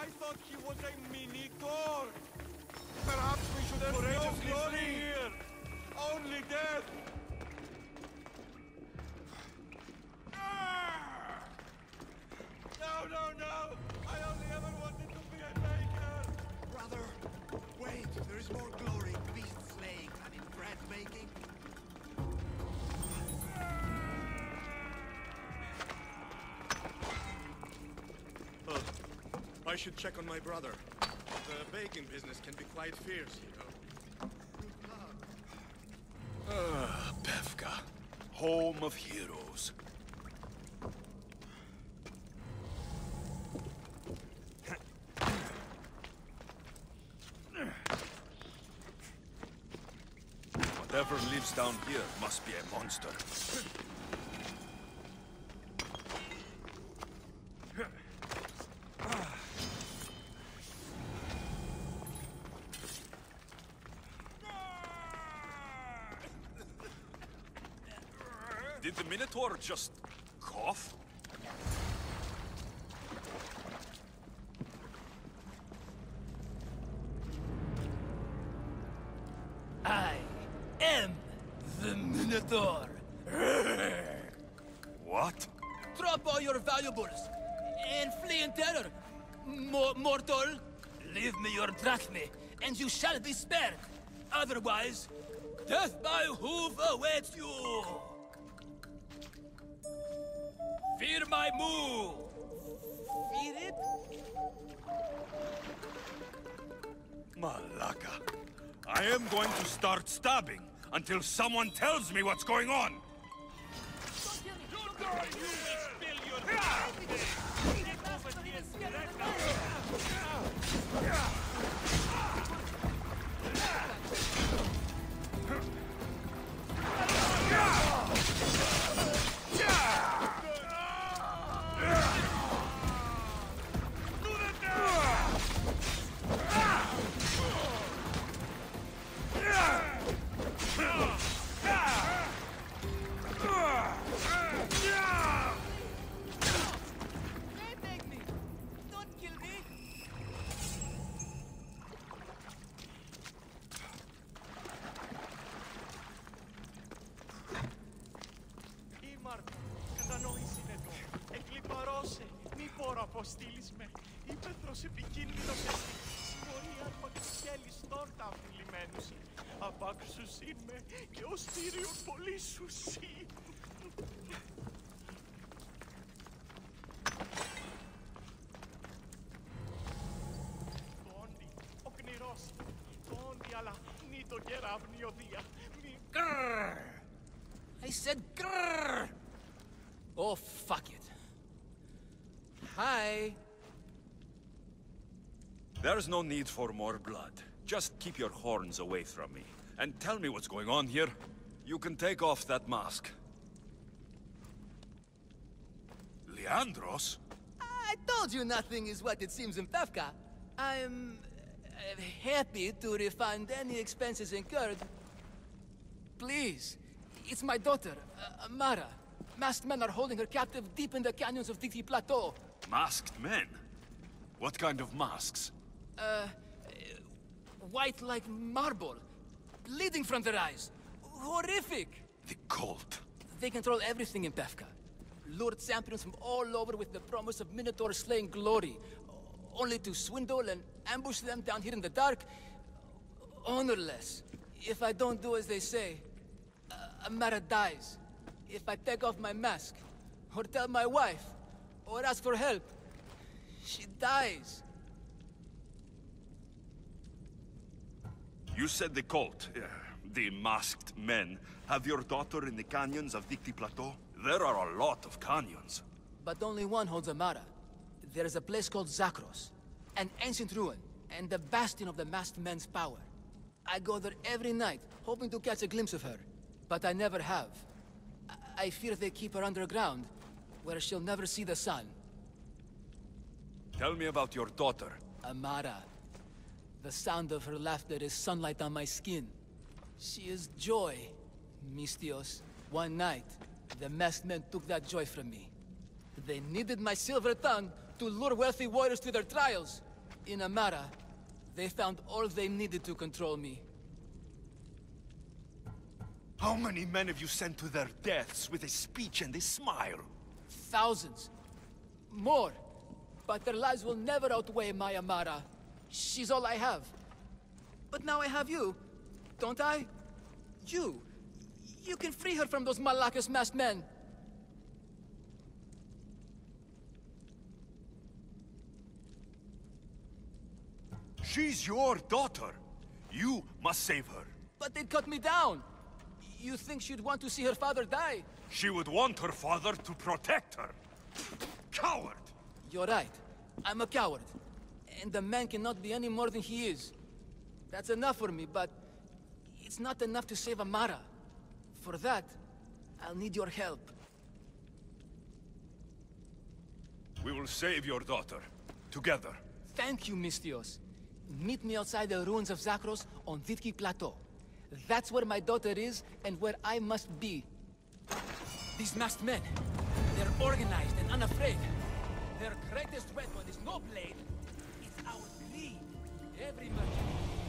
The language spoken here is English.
I thought he was a minotaur. Perhaps we should courageously no flee here. Only death. I should check on my brother. The baking business can be quite fierce, you know. Ah, Bevka. Home of heroes. Whatever lives down here must be a monster. Did the Minotaur just cough? I am the Minotaur. What? Drop all your valuables and flee in terror. Mo mortal, leave me your drachme, and you shall be spared. Otherwise, death by hoof awaits you. Fear my move. Fear it? Malaka. I am going to start stabbing until someone tells me what's going on. Κατανόηση είναι το. Εκλυπαρώσε, μη μπορώ αποστείλεις με. Ήπεθρος επικίνδυνος εσύ. Συμμορία αρπαξιέλης τόρτα αφιλημένους. Απάξους είμαι και ως θύριον πολύ σου σύ. Κόντι, ο κνηρός. Κόντι, αλλά νη το κεραύνη οδεία. Μη Grrr! I said grrr! Oh, fuck it. Hi. There's no need for more blood. Just keep your horns away from me. And tell me what's going on here. You can take off that mask. Leandros? I told you nothing is what it seems in Pevka. I'm uh, happy to refund any expenses incurred. Please, it's my daughter, uh, Mara. Masked men are holding her captive deep in the canyons of Dikti Plateau. Masked men? What kind of masks? Uh, White like marble, bleeding from their eyes. Horrific! The cult. They control everything in Pevka. Lured champions from all over with the promise of Minotaur slaying glory, only to swindle and ambush them down here in the dark. Honorless. If I don't do as they say, uh, Amara dies. If I take off my mask, or tell my wife, or ask for help, she dies. You said the cult, uh, the masked men, have your daughter in the canyons of Dikti Plateau? There are a lot of canyons. But only one holds Amara. There is a place called Zakros, an ancient ruin, and the bastion of the masked men's power. I go there every night, hoping to catch a glimpse of her. But I never have. I, fear they keep her underground, where she'll never see the sun. Tell me about your daughter. Amara. The sound of her laughter is sunlight on my skin. She is joy, Misthios. One night, the masked men took that joy from me. They needed my silver tongue to lure wealthy warriors to their trials. In Amara, they found all they needed to control me. How many men have you sent to their deaths with a speech and a smile? Thousands. More. But their lives will never outweigh my Amara. She's all I have. But now I have you, don't I? You. You can free her from those Malakas masked men. She's your daughter. You must save her. But they'd cut me down. You think she'd want to see her father die? She would want her father to protect her. Coward! You're right. I'm a coward. And the man cannot be any more than he is. That's enough for me, but it's not enough to save Amara. For that, I'll need your help. We will save your daughter. Together. Thank you, Misthios. Meet me outside the ruins of Zakros on Dikti Plateau. That's where my daughter is and where I must be. These masked men, they're organized and unafraid. Their greatest weapon is no blade, it's our greed. Every merchant,